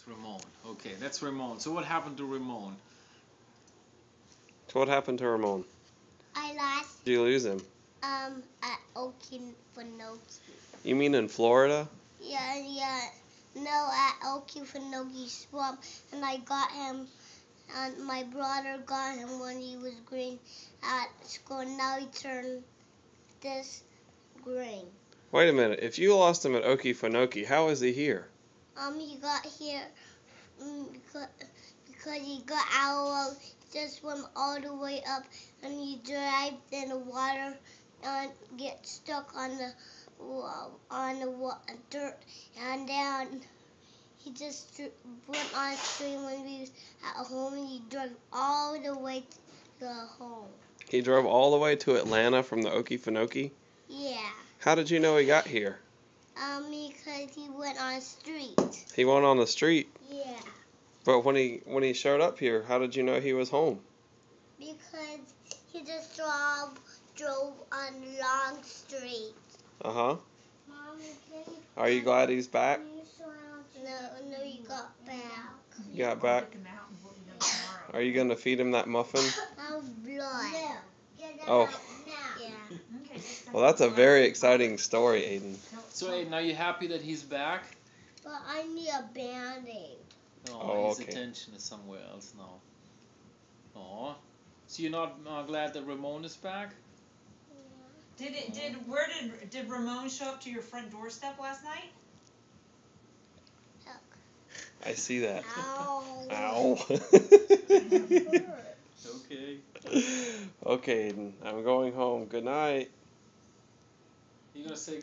It's Ramone. Okay, that's Ramone. So what happened to Ramone? So what happened to Ramone? I lost Did you lose him? um at Okefenokee. You mean in Florida? Yeah, yeah. No, at Okefenokee Swamp, and I got him. And my brother got him when he was green at school. Now he turned this green. Wait a minute. If you lost him at Okefenokee, how is he here? Um, he got here mm, because, because he got out of just swim all the way up, and he dived in the water and get stuck on the on the wa- dirt, and then he just went on a stream when we was at home, and he drove all the way to home. He drove all the way to Atlanta from the Okefenokee? Yeah, How did you know he got here? Um, because he went on the street. He went on the street, Yeah. but when he when he showed up here, how did you know he was home? Because he just drove drove on long street. Uh huh. Mommy, can Are you glad he's back? can you surround? No, no, you got back. You got back. Are you gonna feed him that muffin? Oh, blood. Oh. Yeah. Well, that's a very exciting story, Aiden. So Aiden, are you happy that he's back? But I need a band-aid. Oh, Oh, his okay. attention is somewhere else now. Oh, so you're not uh, glad that Ramone is back? Did it? Did where did did Ramone show up to your front doorstep last night? I see that. Ow. Ow. Okay. okay, Aiden. I'm going home. Good night. You gonna say